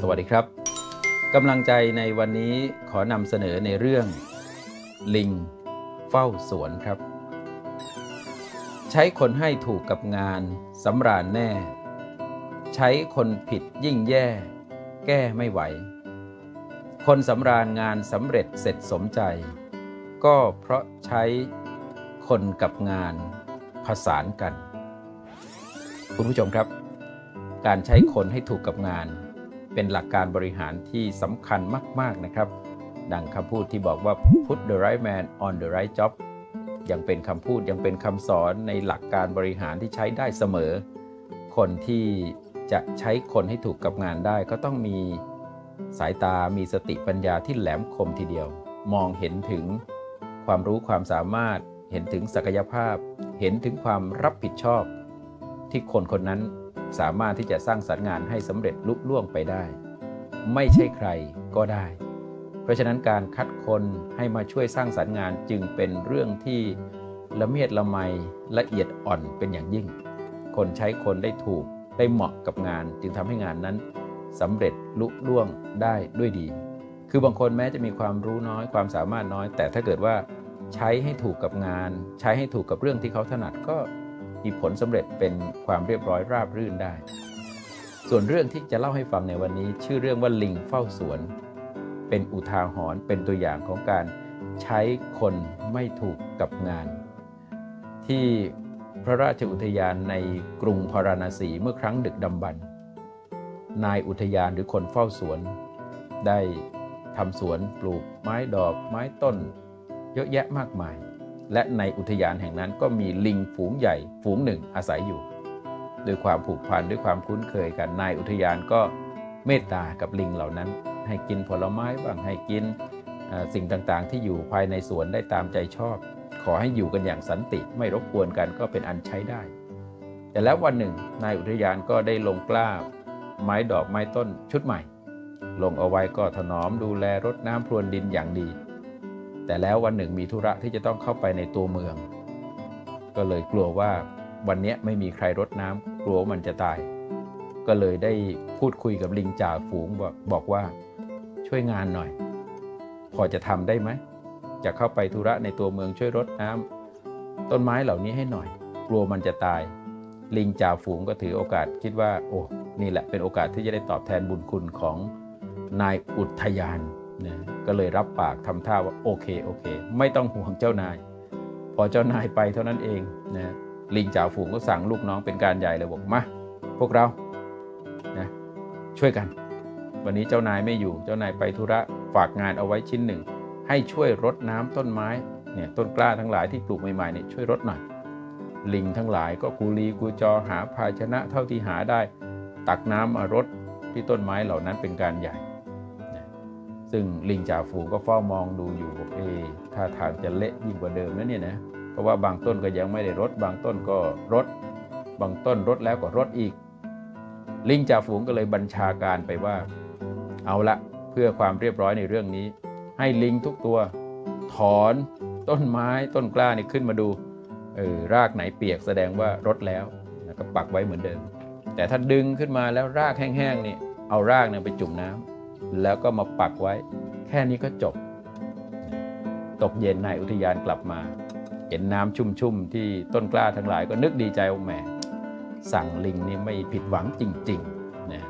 สวัสดีครับกำลังใจในวันนี้ขอนำเสนอในเรื่อง ลิง เฝ้าสวนครับ ใช้คนให้ถูกกับงานสำราญแน่ ใช้คนผิดยิ่งแย่ แก้ไม่ไหว คนสำราญงานสำเร็จเสร็จสมใจ ก็เพราะใช้คนกับงาน ผสานกัน คุณผู้ชมครับ การใช้คนให้ถูกกับงาน เป็นหลักการบริหารที่สำคัญมาก ๆนะครับ ดังคำพูดที่บอกว่า put the right man on the right job ยังเป็นคำพูดยังเป็นคำสอนในหลักการบริหารที่ใช้ได้เสมอ คนที่จะใช้คนให้ถูกกับงานได้ ก็ต้องมีสายตามีสติปัญญาที่แหลมคมทีเดียว มองเห็นถึงความรู้ความสามารถเห็นถึงศักยภาพ เห็นถึงความรับผิดชอบ ที่คนคนนั้นสามารถที่จะสร้างสรรค์งานให้สำเร็จลุล่วงไปได้ ไม่ใช่ใครก็ได้ เพราะฉะนั้นการคัดคนให้มาช่วยสร้างสรรค์งานจึงเป็นเรื่องที่ละเมียดละไมละเอียดอ่อนเป็นอย่างยิ่ง คนใช้คนได้ถูกได้เหมาะกับงาน จึงทำให้งานนั้นสำเร็จลุล่วงได้ด้วยดี คือบางคนแม้จะมีความรู้น้อยความสามารถน้อย แต่ถ้าเกิดว่า ใช้ให้ถูกกับงาน ใช้ให้ถูกกับเรื่องที่เขาถนัดก็มีผลสำเร็จเป็นความเรียบร้อยราบรื่นได้ ส่วนเรื่องที่จะเล่าให้ฟังในวันนี้ ชื่อเรื่องว่าลิงเฝ้าสวน เป็นอุทาหรณ์เป็นตัวอย่างของการใช้คนไม่ถูกกับงาน ที่พระราชอุทยานในกรุงพาราณสีเมื่อครั้งดึกดำบรรนายอุทยานหรือคนเฝ้าสวน ได้ทำสวนปลูกไม้ดอกไม้ต้น เยอะแยะมากมาย และในอุทยานแห่งนั้นก็มีลิงฝูงใหญ่ฝูงหนึ่งอาศัยอยู่ด้วยความผูกพันด้วยความคุ้นเคยกันนายอุทยานก็เมตตากับลิงเหล่านั้น ให้กินผลไม้บ้างให้กินสิ่งต่างๆ ที่อยู่ภายในสวนได้ตามใจชอบ ขอให้อยู่กันอย่างสันติไม่รบกวนกันก็เป็นอันใช้ได้ แต่แล้ววันหนึ่งนายอุทยานก็ได้ลงกล้า ไม้ดอกไม้ต้นชุดใหม่ ลงเอาไว้ก็ถนอมดูแลรดน้ำพรวนดินอย่างดี แต่แล้ววันหนึ่งมีธุระที่จะต้องเข้าไปในตัวเมือง ก็เลยกลัวว่าวันนี้ไม่มีใครรดน้ำกลัวมันจะตาย ก็เลยได้พูดคุยกับลิงจ่าฝูงบอกบอกว่าช่วยงานหน่อย พอจะทำได้ไหมจะเข้าไปธุระในตัวเมืองช่วยรดน้ำต้นไม้เหล่านี้ให้หน่อย กลัวมันจะตาย ลิงจ่าฝูงก็ถือโอกาสคิดว่า โอ้นี่แหละเป็นโอกาสที่จะได้ตอบแทนบุญคุณของนายอุทยาน นะก็เลยรับปากทำท่าว่าโอเคโอเค ไม่ต้องห่วงเจ้านาย พอเจ้านายไปเท่านั้นเองนะลิงจ่าฝูงก็สั่งลูกน้องเป็นการใหญ่เลยบอกมาพวกเรานะช่วยกัน วันนี้เจ้านายไม่อยู่เจ้านายไปธุระฝากงานเอาไว้ชิ้นหนึ่ง ให้ช่วยรดน้ำต้นไม้เนี่ยต้นกล้าทั้งหลายที่ปลูกใหม่ๆเนี่ยช่วยรดหน่อยลิงทั้งหลายก็กูรีกูจอหาภาชนะเท่าที่หาได้ ตักน้ำมารดที่ต้นไม้เหล่านั้นเป็นการใหญ่ ซึ่งลิงจ่าฝูงก็เฝ้ามองดูอยู่บอกเอถ้าทางจะเละยิ่งกว่าเดิมนะเนี่ยนะเพราะว่าบางต้นก็ยังไม่ได้รดบางต้นก็รดบางต้นรดแล้วก็รดอีก ลิงจ่าฝูงก็เลยบัญชาการไปว่า เอาละเพื่อความเรียบร้อยในเรื่องนี้ ให้ลิงทุกตัวถอนต้นไม้ต้นกล้านี่ขึ้นมาดูเออรากไหนเปียกแสดงว่ารดแล้วก็ปักไว้เหมือนเดิม แต่ถ้าดึงขึ้นมาแล้วรากแห้งๆนี่เอารากเนี่ยไปจุ่มน้ำ แล้วก็มาปักไว้ แค่นี้ก็จบ ตกเย็นนายอุทยานกลับมา เห็นน้ำชุ่มๆ ที่ต้นกล้าทั้งหลายก็นึกดีใจว่าแหมสั่งลิงนี่ไม่ผิดหวังจริงๆนะ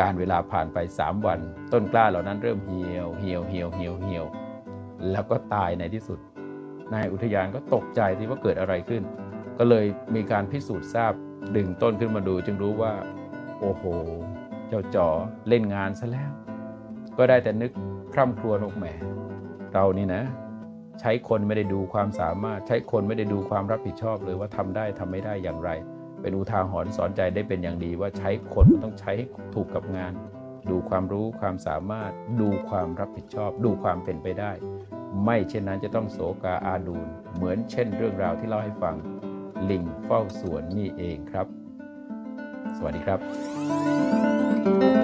การเวลาผ่านไป 3 วัน ต้นกล้าเหล่านั้นเริ่มเหี่ยวเหี่ยวเหี่ยวเหี่ยวเหี่ยวแล้วก็ตายในที่สุด นายอุทยานก็ตกใจที่ว่าเกิดอะไรขึ้น ก็เลยมีการพิสูจน์ทราบดึงต้นขึ้นมาดูจึงรู้ว่า โอ้โห เจ้าจ๋อเล่นงานซะแล้ว ก็ได้แต่นึกคร่ำครวญอกแหมเรานี่นะ ใช้คนไม่ได้ดูความสามารถ ใช้คนไม่ได้ดูความรับผิดชอบเลยว่าทำได้ทำไม่ได้อย่างไร เป็นอุทาหรณ์สอนใจได้เป็นอย่างดีว่าใช้คนต้องใช้ให้ถูกกับงาน ดูความรู้ความสามารถ ดูความรับผิดชอบ ดูความเป็นไปได้ ไม่เช่นนั้นจะต้องโศกาอาดูลเหมือนเช่น เรื่องราวที่เล่าให้ฟังลิงเฝ้าสวนนี่เองครับ สวัสดีครับ Thank you.